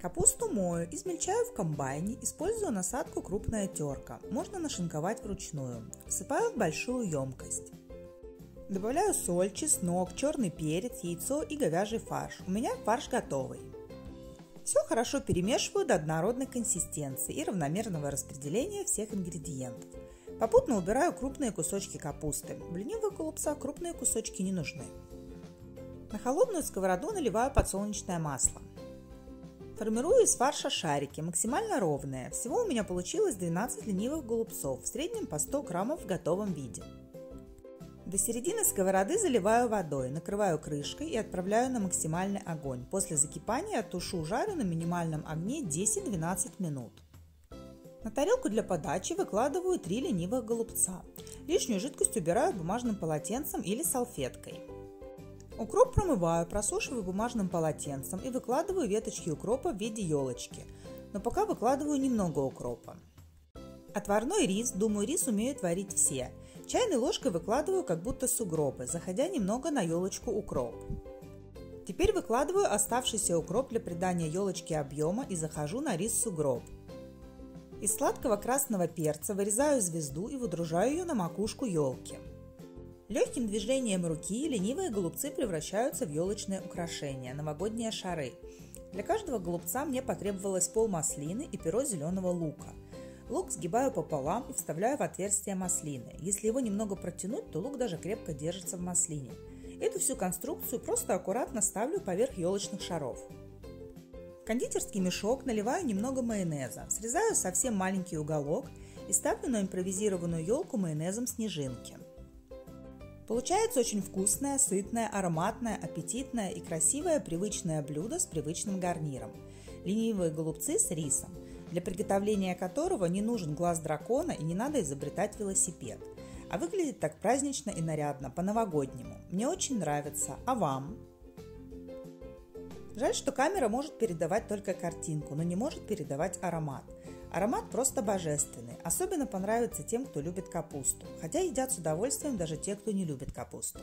Капусту мою, измельчаю в комбайне, использую насадку крупная терка. Можно нашинковать вручную. Всыпаю в большую емкость. Добавляю соль, чеснок, черный перец, яйцо и говяжий фарш. У меня фарш готовый. Все хорошо перемешиваю до однородной консистенции и равномерного распределения всех ингредиентов. Попутно убираю крупные кусочки капусты. В ленивых голубцах крупные кусочки не нужны. На холодную сковороду наливаю подсолнечное масло. Формирую из фарша шарики, максимально ровные. Всего у меня получилось 12 ленивых голубцов, в среднем по 100 граммов в готовом виде. До середины сковороды заливаю водой, накрываю крышкой и отправляю на максимальный огонь. После закипания тушу жарю на минимальном огне 10-12 минут. На тарелку для подачи выкладываю 3 ленивых голубца. Лишнюю жидкость убираю бумажным полотенцем или салфеткой. Укроп промываю, просушиваю бумажным полотенцем и выкладываю веточки укропа в виде елочки. Но пока выкладываю немного укропа. Отварной рис, думаю, рис умеют варить все. Чайной ложкой выкладываю как будто сугробы, заходя немного на елочку укроп. Теперь выкладываю оставшийся укроп для придания елочке объема и захожу на рис сугроб. Из сладкого красного перца вырезаю звезду и выдружаю ее на макушку елки. Легким движением руки ленивые голубцы превращаются в елочные украшения, новогодние шары. Для каждого голубца мне потребовалось пол маслины и перо зеленого лука. Лук сгибаю пополам и вставляю в отверстие маслины. Если его немного протянуть, то лук даже крепко держится в маслине. Эту всю конструкцию просто аккуратно ставлю поверх елочных шаров. Кондитерский мешок наливаю немного майонеза, срезаю совсем маленький уголок и ставлю на импровизированную елку майонезом снежинки. Получается очень вкусное, сытное, ароматное, аппетитное и красивое привычное блюдо с привычным гарниром. Ленивые голубцы с рисом, для приготовления которого не нужен глаз дракона и не надо изобретать велосипед. А выглядит так празднично и нарядно, по-новогоднему. Мне очень нравится. А вам? Жаль, что камера может передавать только картинку, но не может передавать аромат – Аромат просто божественный. Особенно понравится тем, кто любит капусту. Хотя едят с удовольствием даже те, кто не любит капусту.